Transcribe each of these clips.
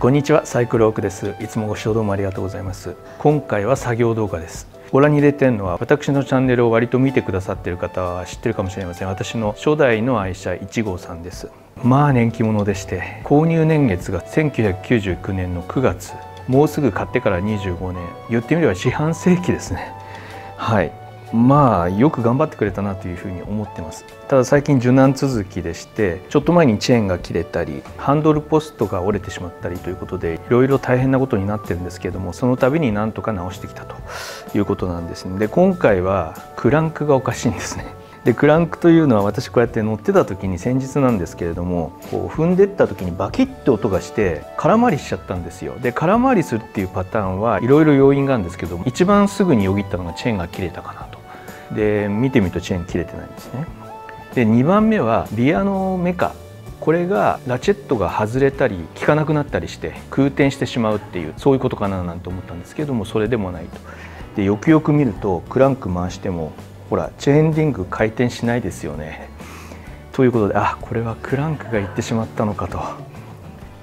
こんにちはサイクルオークです。いつもご視聴どうもありがとうございます。今回は作業動画です。ご覧に入れてるのは私のチャンネルを割と見てくださっている方は知ってるかもしれません。私の初代の愛車1号さんです。まあ年季物でして購入年月が1999年の9月もうすぐ買ってから25年。言ってみれば四半世紀ですね。はい。まあよく頑張ってくれたなというふに思ってます。ただ最近受難続きでしてちょっと前にチェーンが切れたりハンドルポストが折れてしまったりということでいろいろ大変なことになってるんですけどもその度になんとか直してきたということなんですね。で今回はクランクがおかしいんですね。でクランクというのは私こうやって乗ってた時に先日なんですけれどもこう踏んでった時にバキッと音がして空回りしちゃったんですよ。で空回りするっていうパターンはいろいろ要因があるんですけども一番すぐによぎったのがチェーンが切れたかなと。で見てみるとチェーン切れてないんですね。で2番目はリアのメカ。これがラチェットが外れたり効かなくなったりして空転してしまうっていうそういうことかななんて思ったんですけどもそれでもないと。でよくよく見るとクランク回してもほらチェーンリング回転しないですよね。ということであこれはクランクがいってしまったのかと。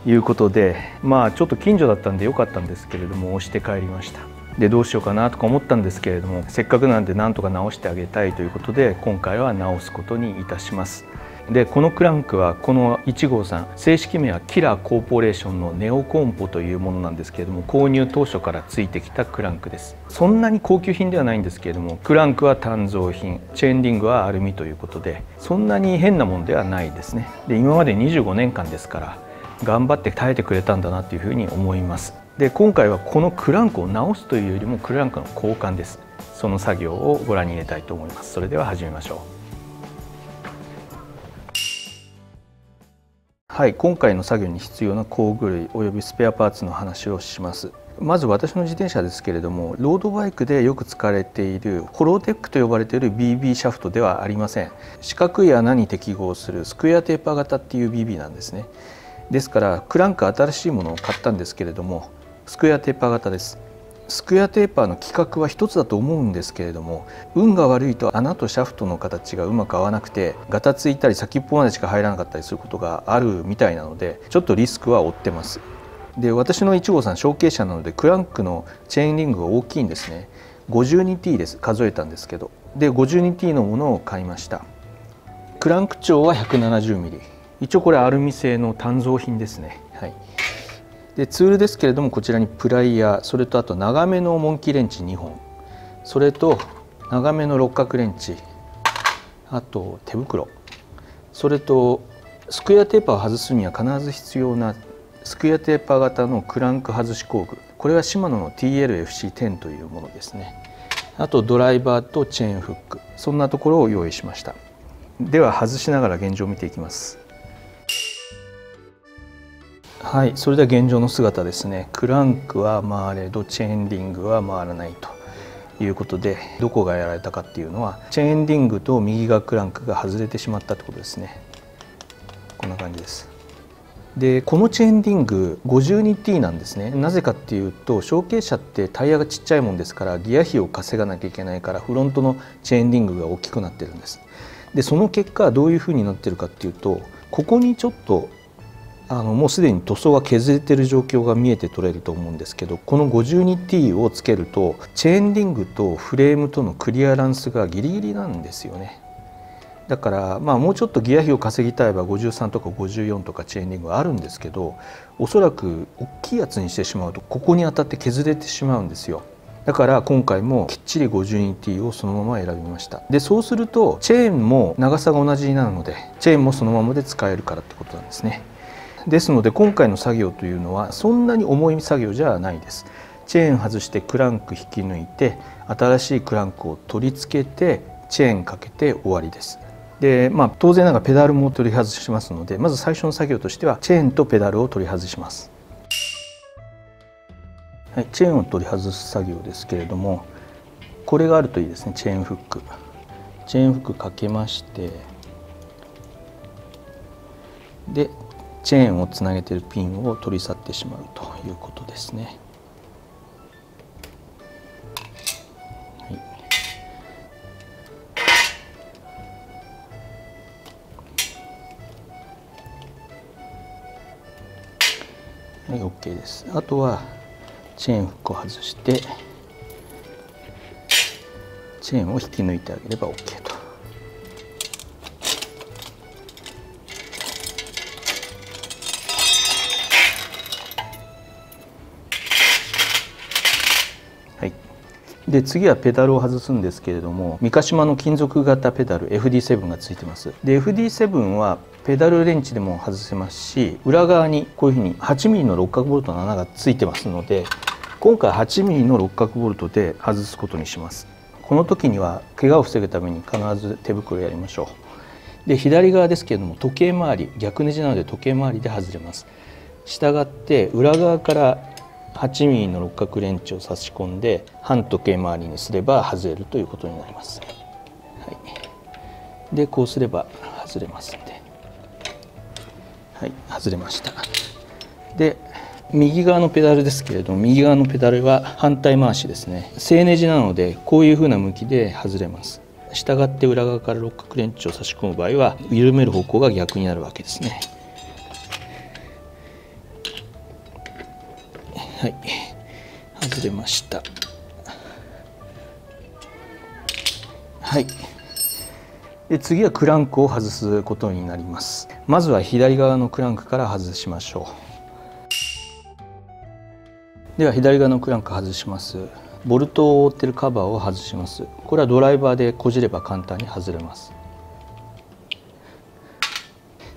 いうことでまあちょっと近所だったんでよかったんですけれども押して帰りました。でどうしようかなとか思ったんですけれどもせっかくなんでなんとか直してあげたいということで今回は直すことにいたします。でこのクランクはこの1号さん正式名はキラーコーポレーションのネオコンポというものなんですけれども購入当初からついてきたクランクです。そんなに高級品ではないんですけれどもクランクは単造品チェーンリングはアルミということでそんなに変なもんではないですね。で今まで25年間ですから頑張って耐えてくれたんだなというふうに思います。で今回はこのクランクを直すというよりもクランクの交換です。その作業をご覧に入れたいと思います。それでは始めましょう。はい今回の作業に必要な工具類およびスペアパーツの話をします。まず私の自転車ですけれどもロードバイクでよく使われているホローテックと呼ばれている BB シャフトではありません。四角い穴に適合するスクエアテーパー型っていう BB なんですね。ですからクランク新しいものを買ったんですけれどもスクエアテーパー型です。スクエアテーパーの規格は一つだと思うんですけれども運が悪いと穴とシャフトの形がうまく合わなくてガタついたり先っぽまでしか入らなかったりすることがあるみたいなのでちょっとリスクは負ってます。で私の1号さん承継者なのでクランクのチェーンリングが大きいんですね。52T です。数えたんですけど。で 52T のものを買いました。クランク長は 170mm 一応これアルミ製の単造品ですね。でツールですけれどもこちらにプライヤーそれとあと長めのモンキーレンチ2本。それと長めの六角レンチ。あと手袋。それとスクエアテーパーを外すには必ず必要なスクエアテーパー型のクランク外し工具。これはシマノの TLFC10 というものですね。あとドライバーとチェーンフック。そんなところを用意しました。では外しながら現状を見ていきます。はいそれでは現状の姿ですね。クランクは回れどチェーンリングは回らないと。いうことでどこがやられたかっていうのはチェーンリングと右側クランクが外れてしまったってことですね。こんな感じです。でこのチェーンリング 52T なんですね。なぜかっていうと小径車ってタイヤがちっちゃいもんですからギア比を稼がなきゃいけないからフロントのチェーンリングが大きくなってるんです。でその結果どういうふうになってるかっていうとここにちょっとあのもうすでに塗装が削れてる状況が見えて取れると思うんですけどこの 52T をつけるとチェーンリングとフレームとのクリアランスがギリギリなんですよね。だからまあもうちょっとギア比を稼ぎたい場合53とか54とかチェーンリングはあるんですけどおそらく大きいやつにしてしまうとここに当たって削れてしまうんですよ。だから今回もきっちり 52T をそのまま選びました。でそうするとチェーンも長さが同じになるのでチェーンもそのままで使えるからってことなんですね。ですので今回の作業というのはそんなに重い作業じゃないです。チェーン外してクランク引き抜いて新しいクランクを取り付けてチェーンかけて終わりです。でまあ当然ながらペダルも取り外しますのでまず最初の作業としてはチェーンとペダルを取り外します。はい、チェーンを取り外す作業ですけれどもこれがあるといいですねチェーンフック。チェーンフックかけましてでチェーンをつなげているピンを取り去ってしまうということですね。はい、はい OK です。あとはチェーンフックを外してチェーンを引き抜いてあげれば OK と。で次はペダルを外すんですけれども三ヶ島の金属型ペダル FD7 がついてます。で FD7 はペダルレンチでも外せますし裏側にこういうふうに 8mm の六角ボルトの穴がついてますので今回 8mm の六角ボルトで外すことにします。この時には怪我を防ぐために必ず手袋やりましょう。で左側ですけれども時計回り逆ネジなので時計回りで外れます。したがって裏側から8ミリの六角レンチを差し込んで半時計回りにすれば外れるということになります。はい、でこうすれば外れますんで、はい、外れました。で右側のペダルですけれども右側のペダルは反対回しですね。正ネジなのでこういうふうな向きで外れます。したがって裏側から六角レンチを差し込む場合は緩める方向が逆になるわけですね。はい。外れました。はい。で次はクランクを外すことになります。まずは左側のクランクから外しましょう。では左側のクランク外します。ボルトを覆っているカバーを外します。これはドライバーでこじれば簡単に外れます。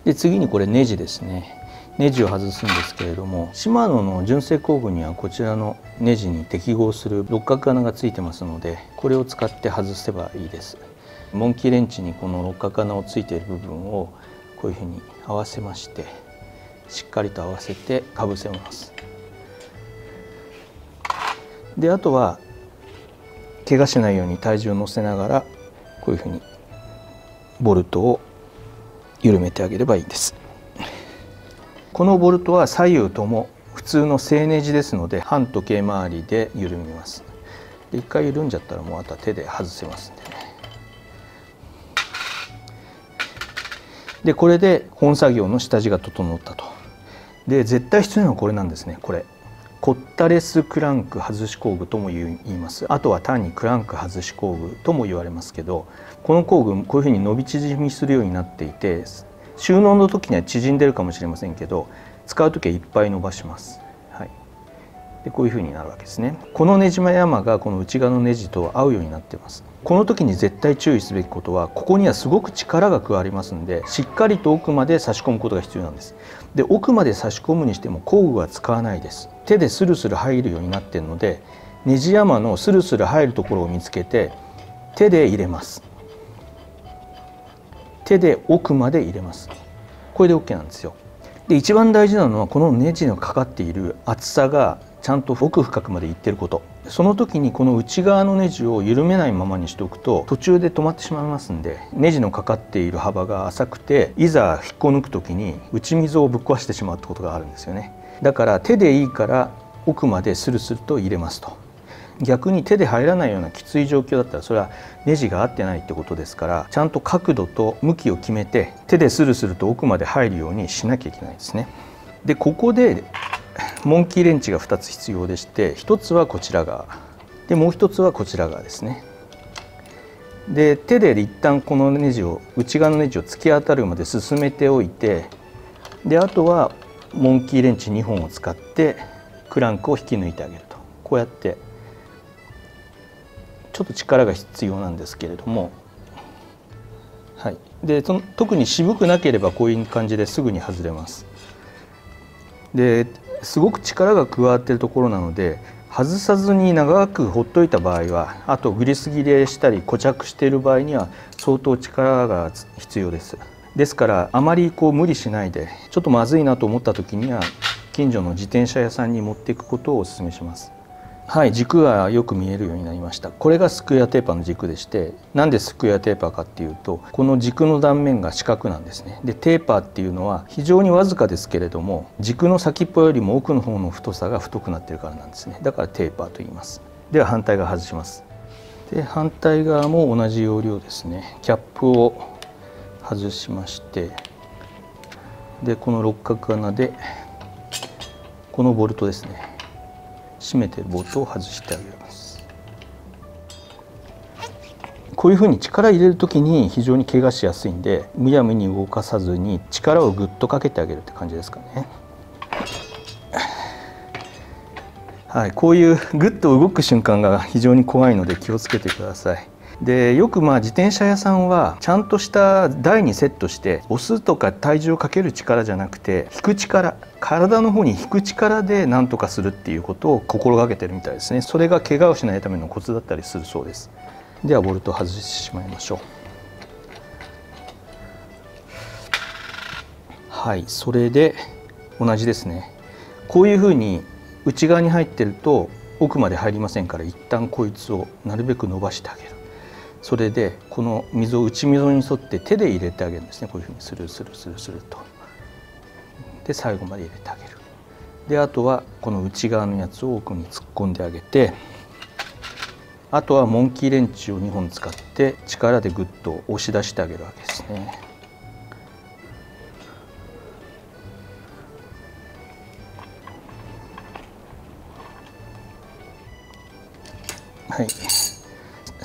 で次にこれネジですね。ネジを外すんですけれどもシマノの純正工具にはこちらのネジに適合する六角穴がついてますのでこれを使って外せばいいです。モンキーレンチにこの六角穴をついている部分をこういうふうに合わせましてしっかりと合わせてかぶせます。であとは怪我しないように体重を乗せながらこういうふうにボルトを緩めてあげればいいです。このボルトは左右とも普通の正ネジですので半時計回りで緩みます。で一回緩んじゃったらもうあとは手で外せますんでね。でこれで本作業の下地が整ったと。で絶対必要なのはこれなんですね。これ。コッタレスクランク外し工具とも言います。あとは単にクランク外し工具とも言われますけどこの工具こういうふうに伸び縮みするようになっていて収納の時には縮んでるかもしれませんけど使う時はいっぱい伸ばします。はい、でこういう風になるわけですね。このねじま山がこの内側のネジと合うようになってます。この時に絶対注意すべきことはここにはすごく力が加わりますんでしっかりと奥まで差し込むことが必要なんです。で奥まで差し込むにしても工具は使わないです。手でスルスル入るようになってるのでネジ山のスルスル入るところを見つけて手で入れます。手で奥まで入れます。これで OK なんですよ。で一番大事なのはこのネジのかかっている厚さがちゃんと奥深くまでいってること。その時にこの内側のネジを緩めないままにしておくと途中で止まってしまいますんでネジのかかっている幅が浅くていざ引っこ抜く時に内溝をぶっ壊してしまうってことがあるんですよね。だから手でいいから奥までスルスルと入れますと。逆に手で入らないようなきつい状況だったらそれはネジが合ってないってことですからちゃんと角度と向きを決めて手でスルスルと奥まで入るようにしなきゃいけないですね。でここでモンキーレンチが2つ必要でして1つはこちら側でもう1つはこちら側ですね。で手で一旦このネジを内側のネジを突き当たるまで進めておいてであとはモンキーレンチ2本を使ってクランクを引き抜いてあげるとこうやってちょっと力が必要なんですけれども、はい、でその特に渋くなければこういう感じですぐに外れます。ですごく力が加わっているところなので外さずに長くほっといた場合はあとグリス切れしたり固着している場合には相当力が必要です。ですからあまりこう無理しないでちょっとまずいなと思った時には近所の自転車屋さんに持っていくことをお勧めします。はい軸がよく見えるようになりました。これがスクエアテーパーの軸でしてなんでスクエアテーパーかっていうとこの軸の断面が四角なんですね。でテーパーっていうのは非常にわずかですけれども軸の先っぽよりも奥の方の太さが太くなってるからなんですね。だからテーパーと言います。では反対側外します。で反対側も同じ要領ですね。キャップを外しましてでこの六角穴でこのボルトですね。締めてボートを外してあげますこういうふうに力入れる時に非常に怪我しやすいんでむやみに動かさずに力をぐっとかけてあげるって感じですかねはい、こういうグッと動く瞬間が非常に怖いので気をつけてください。でよくまあ自転車屋さんはちゃんとした台にセットして押すとか体重をかける力じゃなくて引く力体の方に引く力で何とかするっていうことを心がけてるみたいですね。それが怪我をしないためのコツだったりするそうです。ではボルトを外してしまいましょう。はいそれで同じですね。こういうふうに内側に入ってると奥まで入りませんから一旦こいつをなるべく伸ばしてあげる。それでこの溝を内溝に沿って手で入れてあげるんですね。こういうふうにスルスルスルスルと。で最後まで入れてあげる。であとはこの内側のやつを奥に突っ込んであげてあとはモンキーレンチを2本使って力でグッと押し出してあげるわけですね。はい。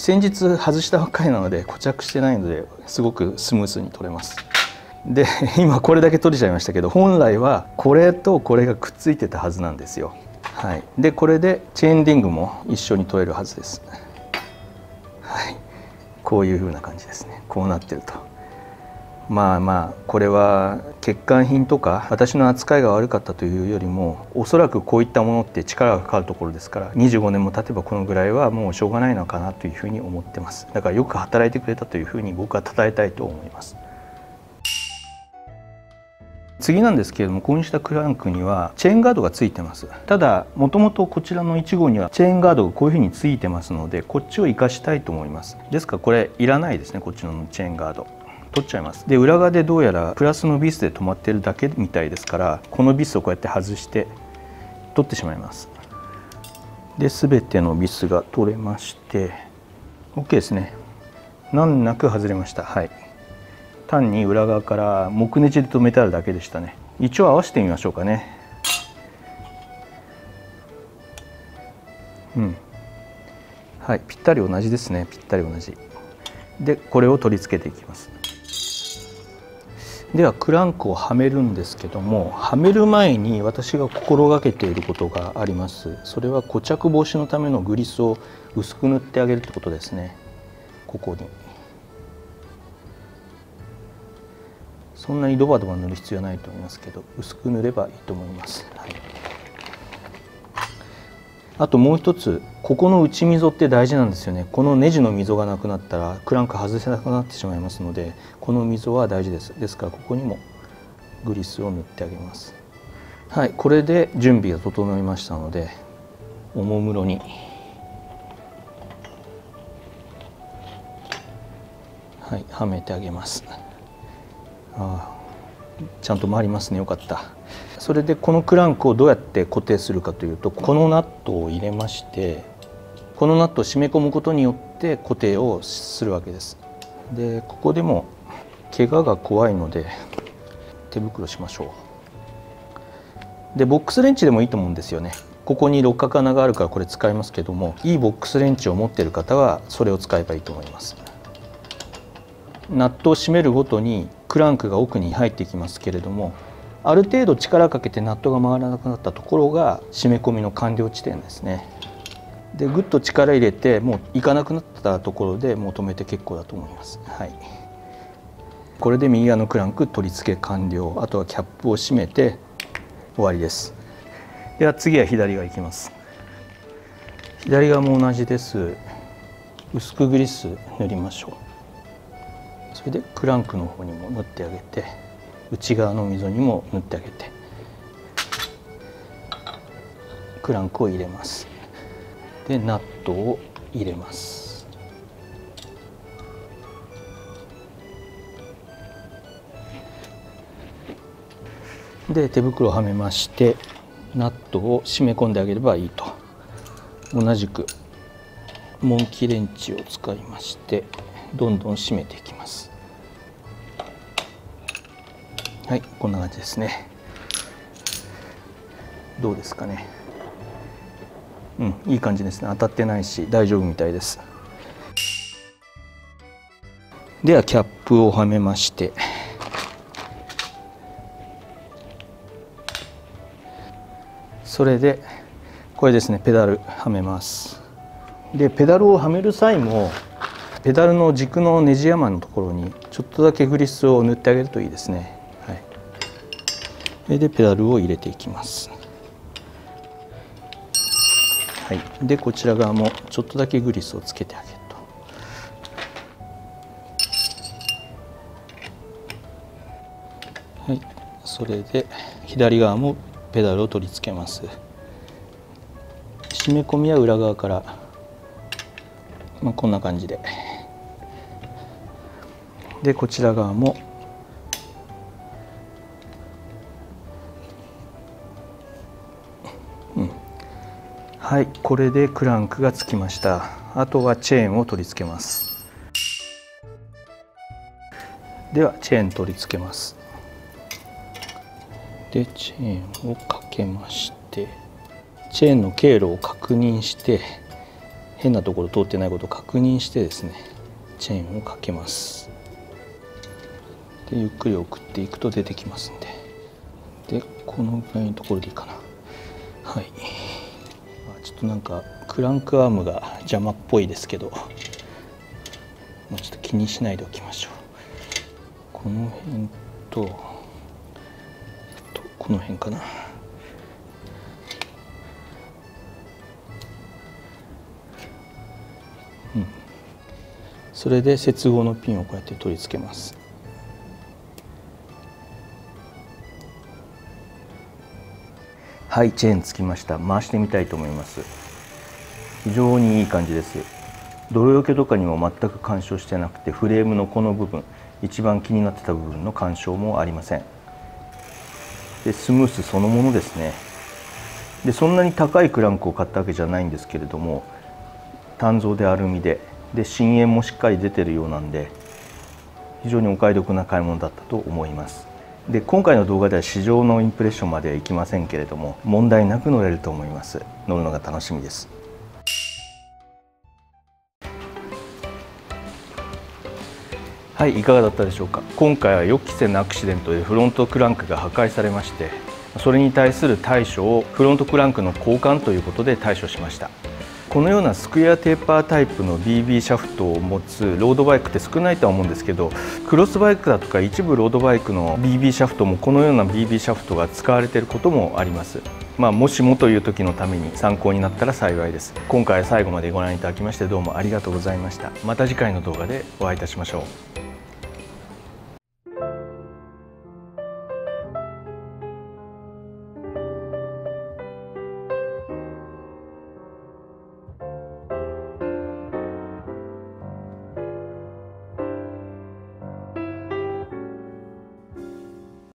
先日外したばっかりなので固着してないのですごくスムーズに取れます。で 今これだけ取れちゃいましたけど本来はこれとこれがくっついてたはずなんですよ。はい、でこれでチェーンリングも一緒に取れるはずです。はい。こういう風な感じですね。こうなってると。まあまあこれは欠陥品とか私の扱いが悪かったというよりもおそらくこういったものって力がかかるところですから25年も経てばこのぐらいはもうしょうがないのかなというふうに思ってます。だからよく働いてくれたというふうに僕は称えたいと思います。次なんですけれども購入したクランクにはチェーンガードがついてます。ただもともとこちらの1号にはチェーンガードがこういうふうについてますのでこっちを活かしたいと思います。ですからこれいらないですねこっちのチェーンガード。取っちゃいます。で裏側でどうやらプラスのビスで止まってるだけみたいですからこのビスをこうやって外して取ってしまいます。で全てのビスが取れまして OK ですね。難なく外れました。はい。単に裏側から木ネジで留めてあるだけでしたね。一応合わせてみましょうかね。うん。はい。ぴったり同じですね。ぴったり同じ。でこれを取り付けていきます。ではクランクをはめるんですけどもはめる前に私が心がけていることがあります。それは固着防止のためのグリスを薄く塗ってあげるってことですね。ここに。そんなにドバドバ塗る必要はないと思いますけど薄く塗ればいいと思います、はい、あともう一つここの内溝って大事なんですよね。このネジの溝がなくなったらクランク外せなくなってしまいますのでこの溝は大事です。ですからここにもグリスを塗ってあげます。はいこれで準備が整いましたのでおもむろに。はいはめてあげます。あちゃんと回りますね。よかった。それでこのクランクをどうやって固定するかというとこのナットを入れましてこのナットを締め込むことによって固定をするわけです。でここでも怪我が怖いので手袋しましょう。でボックスレンチでもいいと思うんですよね。ここに六角穴があるからこれ使いますけどもいいボックスレンチを持っている方はそれを使えばいいと思います。ナットを締めるごとにクランクが奥に入ってきますけれどもある程度力かけてナットが回らなくなったところが締め込みの完了地点ですね。でぐっと力入れてもういかなくなったところでもう止めて結構だと思います。はい、これで右側のクランク取り付け完了。あとはキャップを閉めて終わりです。では次は左側いきます。左側も同じです。薄くグリス塗りましょう。それでクランクの方にも塗ってあげて。内側の溝にも塗ってあげてクランクを入れます。でナットを入れます。で手袋をはめましてナットを締め込んであげればいいと。同じくモンキーレンチを使いましてどんどん締めていきます。はいこんな感じですね。どうですかね。うんいい感じですね。当たってないし大丈夫みたいです。ではキャップをはめまして。それでこれですねペダルはめます。でペダルをはめる際もペダルの軸のネジ山のところにちょっとだけグリスを塗ってあげるといいですね、れでペダルを入れていきます。はい、でこちら側もちょっとだけグリスをつけてあげると。はい。それで左側もペダルを取り付けます。締め込みは裏側から、まあ、こんな感じで。でこちら側もはいこれでクランクがつきました。あとはチェーンを取り付けます。ではチェーン取り付けます。でチェーンをかけましてチェーンの経路を確認して変なところ通ってないことを確認してですねチェーンをかけます。でゆっくり送っていくと出てきますんで。でこのぐらいのところでいいかな。はい。となんかクランクアームが邪魔っぽいですけど。もうちょっと気にしないでおきましょう。この辺ととこの辺かな。うん。それで接合のピンをこうやって取り付けます。はいチェーンつきました。回してみたいと思います。非常にいい感じです。泥よけとかにも全く干渉してなくてフレームのこの部分一番気になってた部分の干渉もありません。でスムースそのものですね。でそんなに高いクランクを買ったわけじゃないんですけれども単造でアルミでで深淵もしっかり出てるようなんで非常にお買い得な買い物だったと思います。で今回の動画では市場のインプレッションまではいきませんけれども問題なく乗れると思います。乗るのが楽しみです。はいいかがだったでしょうか。今回は予期せぬアクシデントでフロントクランクが破壊されましてそれに対する対処をフロントクランクの交換ということで対処しました。このようなスクエアテーパータイプの BB シャフトを持つロードバイクって少ないとは思うんですけどクロスバイクだとか一部ロードバイクの BB シャフトもこのような BB シャフトが使われていることもあります。まあ、もしもという時のために参考になったら幸いです。今回最後までご覧いただきましてどうもありがとうございました。また次回の動画でお会いいたしましょう。